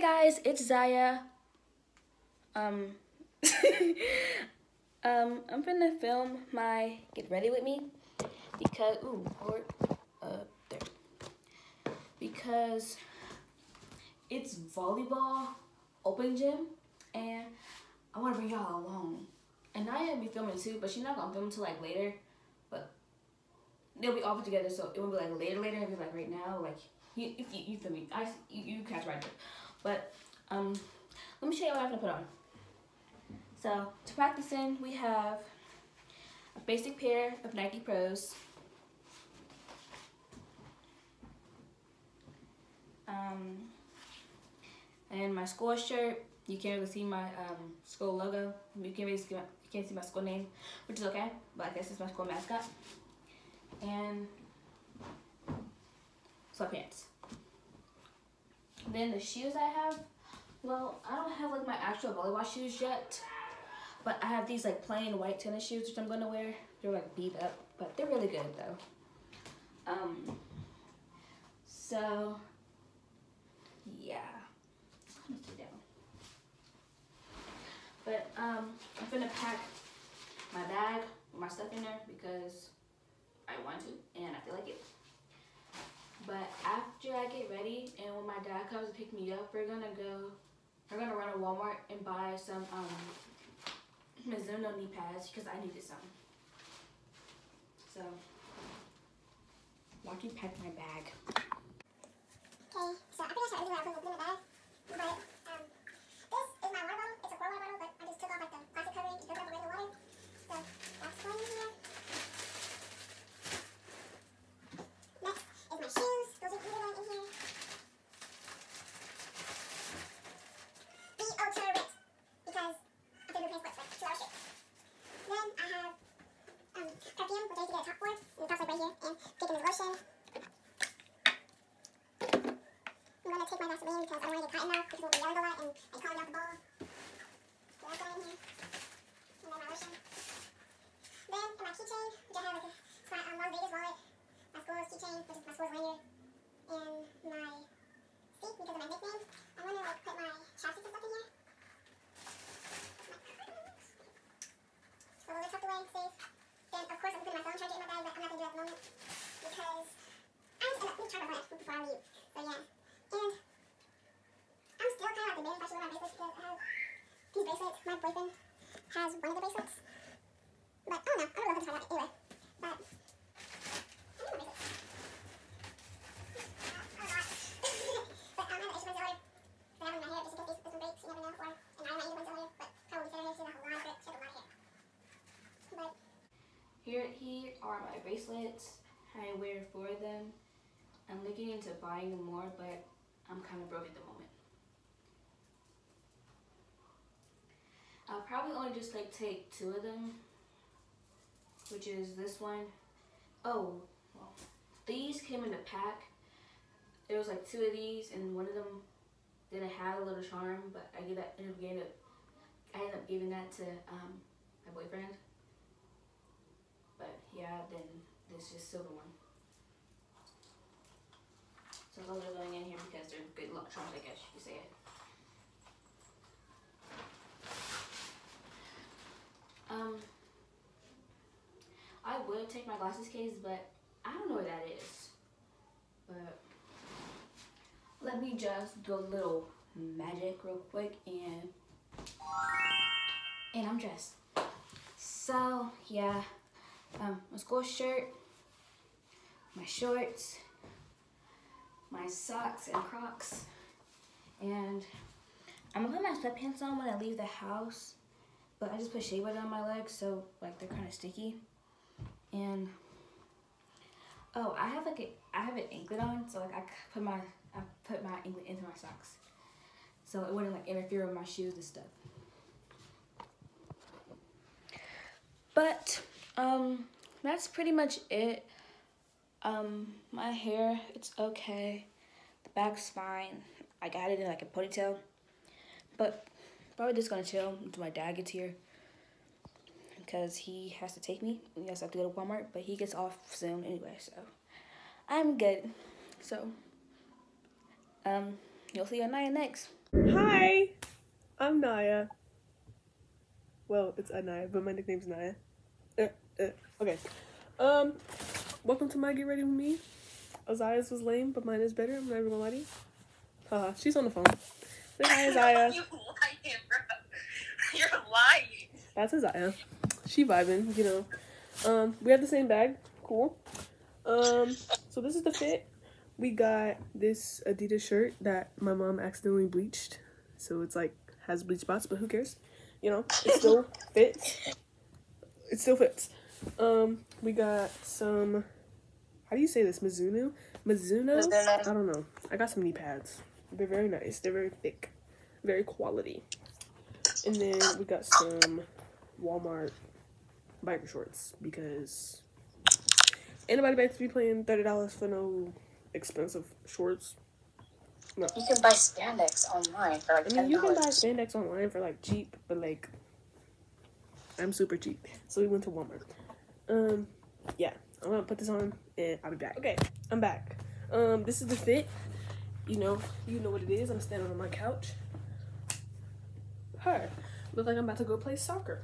Guys, it's Ziya. Um, um, I'm gonna film my get ready with me because ooh, or uh, there because it's volleyball open gym and I want to bring y'all along. And Niya be filming too, but she's not gonna film until like later. But they'll be all put together, so it won't be like later, later. It'll be like right now, like you, you, you feel me, I you, you catch right there. But um, let me show you what I'm gonna put on. So to practice in, we have a basic pair of Nike Pros. Um, and my school shirt. You can't really see my um, school logo. You can't really see my, you can't see my school name, which is okay. But I guess it's my school mascot. And sweatpants. Then the shoes I have, well, I don't have like my actual volleyball shoes yet. But I have these like plain white tennis shoes which I'm gonna wear. They're like beat up, but they're really good though. Um, so yeah. I'm gonna sit down. But um, I'm gonna pack my bag my stuff in there because I want to and I feel like it. But after I get ready and my dad comes to pick me up, we're gonna go, we're gonna run to Walmart and buy some um, Mizuno knee pads because I needed some. So, watch me pack my bag. Okay, so I think I should in the bag, but um, this is my water bottle. It's a core water bottle, but I just took off like the plastic covering to filter up the regular water. So that's going in here. Next is my shoes. Those are either going in here. Be ultra ripped because I think we're pants but two hour straight. Then I have um perfume, which I used to get a top for, and the top's like right here, and taking the lotion. My Vaseline because I don't want to get be a lot and the going in here. And then my lotion. Then in my keychain, which I have like a it's um, Las Vegas wallet, my school's keychain, which is my school's lanyard, and my seat because of my nickname. I'm gonna like put my chapstick and stuff in here. So those tucked away, safe. Then of course I'm putting my phone charger in my bag, but I'm not gonna do that at the moment because I need to charge my phone before I leave. So yeah. And wear my bracelets have bracelets. My boyfriend has one of the bracelets. But know. I don't know anyway. I but um, I have extra ones earlier. But I have them in my hair just in case one breaks. You never know. Or, and I have my earbuds earlier. But probably Sarah has a lot of it. She has a lot of hair. But Here, here are my bracelets. I wear four of them. I'm looking into buying more, but I'm kind of broke at the moment. I'll probably only just like take two of them, which is this one. Oh, well, these came in a pack. There was like two of these, and one of them didn't have a little charm, but I ended up, ended up giving it. I ended up giving that to um, my boyfriend. But yeah, then this is silver one. So those are going in here because they're good luck charms, I guess you could say it. Um, I would take my glasses case, but I don't know where that is. But let me just do a little magic real quick and and I'm dressed. So yeah, um, my school shirt, my shorts, my socks and Crocs, and I'm gonna put my sweatpants on when I leave the house. But I just put shea butter on my legs, so like they're kind of sticky. And oh, I have like a I have an anklet on, so like I put my I put my anklet into my socks, so it wouldn't like interfere with my shoes and stuff. But um, that's pretty much it. Um, my hair, it's okay. The back's fine. I got it in like a ponytail. But probably just gonna chill until my dad gets here. Because he has to take me. He has to have to go to Walmart, but he gets off soon anyway, so I'm good. So, um, you'll see you on night next. Hi, I'm Niya. Well, it's Aniya, but my nickname's Niya. Uh, uh, okay. Um, welcome to my Get Ready With Me. Azaya's was lame, but mine is better. I'm not even gonna lie to you. Haha, she's on the phone. Say hi, Azaya. you lying, bro. You're lying. That's Azaya. She vibing, you know. Um, we have the same bag. Cool. Um, so this is the fit. We got this Adidas shirt that my mom accidentally bleached. So it's like has bleach spots, but who cares? You know, it still fits. It still fits. Um, we got some how do you say this? Mizuno? Mizuno? Mizuno. I don't know. I got some knee pads. They're very nice. They're very thick. Very quality. And then we got some Walmart biker shorts because anybody better to be paying thirty dollars for no expensive shorts. No. You can buy spandex online for like $10. I mean you can buy spandex online for like cheap, but like I'm super cheap. So we went to Walmart. Um yeah. I'm gonna put this on and I'll be back. Okay, I'm back. Um this is the fit. You know, you know what it is. I'm standing on my couch. Her. Look like I'm about to go play soccer.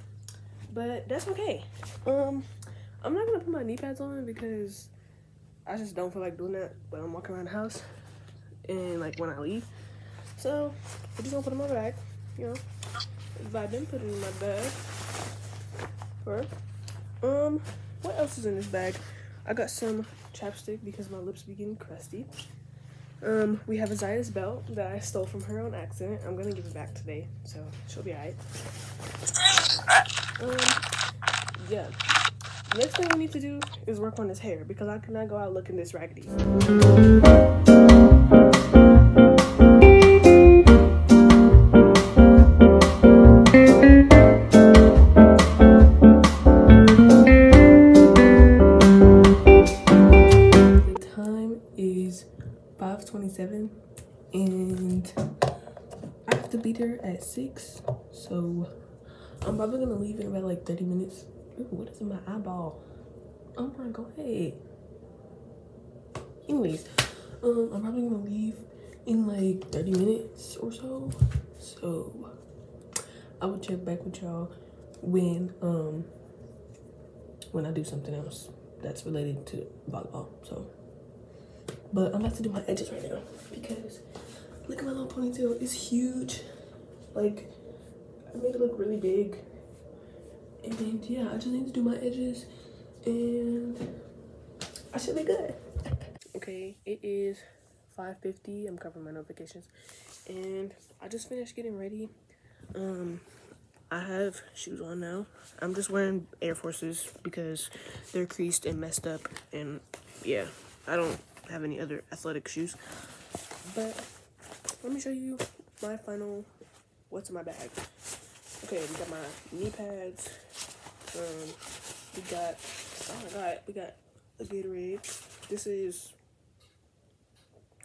But that's okay. Um I'm not gonna put my knee pads on because I just don't feel like doing that when I'm walking around the house and like when I leave. So I'm just gonna put it in my bag, you know. Vibing, put it in my bag. Or um, what else is in this bag? I got some chapstick because my lips be getting crusty. Um, we have a Ziya's belt that I stole from her on accident. I'm gonna give it back today, so she'll be alright. Um, yeah. Next thing we need to do is work on his hair because I cannot go out looking this raggedy. I'm probably to leave in about like 30 minutes. Ooh, what is in my eyeball? Oh my. Go ahead. Anyways, um I'm probably to leave in like 30 minutes or so. So I will check back with y'all when um when I do something else that's related to volleyball. So, but I'm about to do my edges right now because look at my little ponytail. It's huge. Like I made it look really big. And yeah, I just need to do my edges and I should be good. Okay, it is 5.50. I'm covering my notifications. And I just finished getting ready. Um, I have shoes on now. I'm just wearing Air Forces because they're creased and messed up. And yeah, I don't have any other athletic shoes. But let me show you my final, what's in my bag. Okay, we got my knee pads. Um, we got, oh my god, we got a Gatorade. This is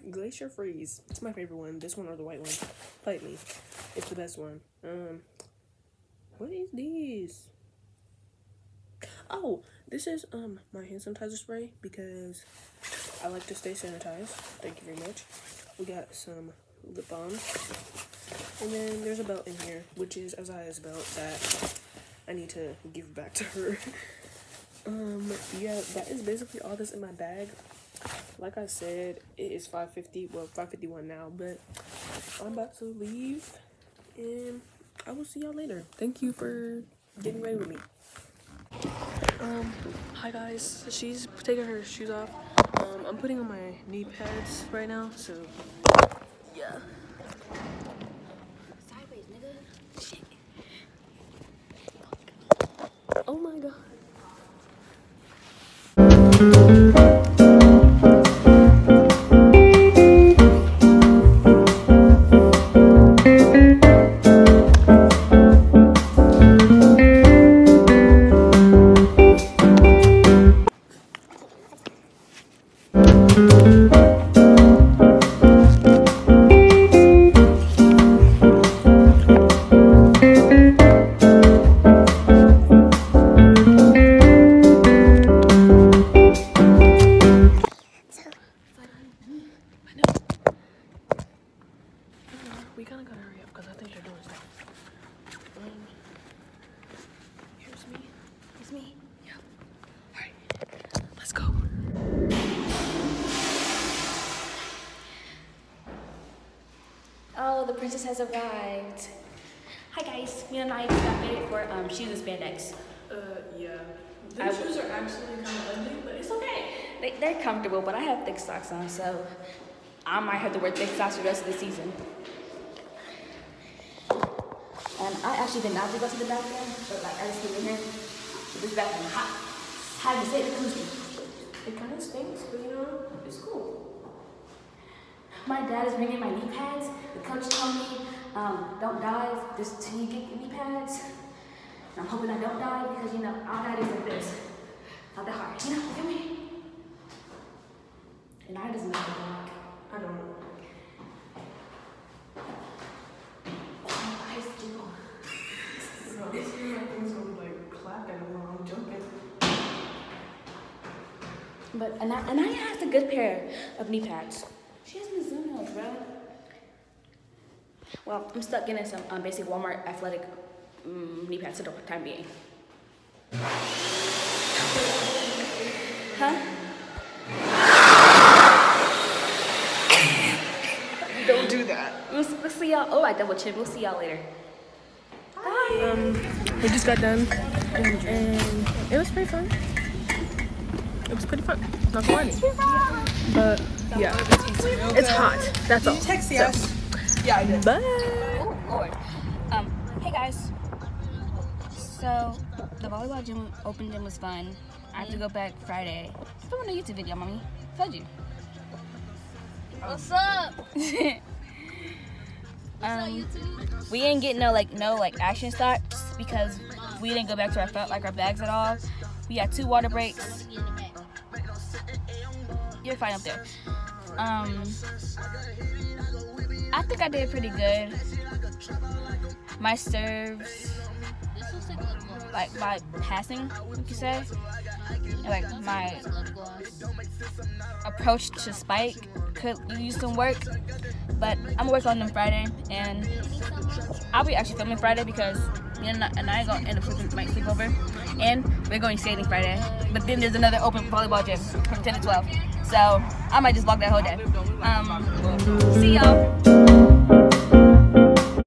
Glacier Freeze. It's my favorite one. This one or the white one. Fight me. It's the best one. Um, what is this? Oh, this is um my hand sanitizer spray because I like to stay sanitized. Thank you very much. We got some lip balm. And then there's a belt in here, which is Azaya's belt that I need to give back to her. um, yeah, that is basically all that's in my bag. Like I said, it is 5.50, well, 5.51 now, but I'm about to leave, and I will see y'all later. Thank you for getting ready with me. Um, hi guys, she's taking her shoes off. Um, I'm putting on my knee pads right now, so, yeah. My god. Gotta hurry up because I think they're doing stuff. Um, here's me. It's me. Yeah. All right. Let's go. Oh, the princess has arrived. Hi guys, me and I just got fitted for um, shoes and spandex. Uh, yeah. I shoes are actually kind of ugly, but it's okay. They, they're comfortable, but I have thick socks on, so I might have to wear thick socks for the rest of the season. And I actually did not have to go to the bathroom, but like I just came in here. This bathroom is hot. How to say the acoustic. It kind of stinks, but you know, it's cool. My dad is bringing my knee pads. The coach told me, um, don't dive just till you get your knee pads. And I'm hoping I don't die because, you know, all that is like this. Not that hard. You know, look at me. And I doesn't know the dog. I don't. My eyes jiggle. Bro, this year my things gonna be like clapping while I'm jumping. But, and I, and I have a good pair of knee pads. She has Mizuno, bro. Well, I'm stuck getting some um, basic Walmart athletic um, knee pads for the time being. Huh? Don't do that. We'll, we'll see y'all. Oh, I double chin. We'll see y'all later. Bye. Um, we just got done, and, and it was pretty fun. It was pretty fun. Not gonna lie to you. But yeah, it's hot. That's all. Text us. Yeah, I did. Bye. Oh Lord. Um, hey guys. So the volleyball gym open gym was fun. I have to go back Friday. Film a YouTube video, mommy. Told you. What's up? um, we didn't get no like no like action starts because we didn't go back to our felt like our bags at all. We had two water breaks. You're fine up there. Um, I think I did pretty good. My serves, like my passing, you could say, like my approach to spike could use some work. But I'm gonna work on them Friday, and I'll be actually filming Friday because me and I, and I gonna end up sleeping, might sleep and we're going skating Friday. But then there's another open volleyball gym from 10 to 12, so I might just vlog that whole day. Um, see y'all.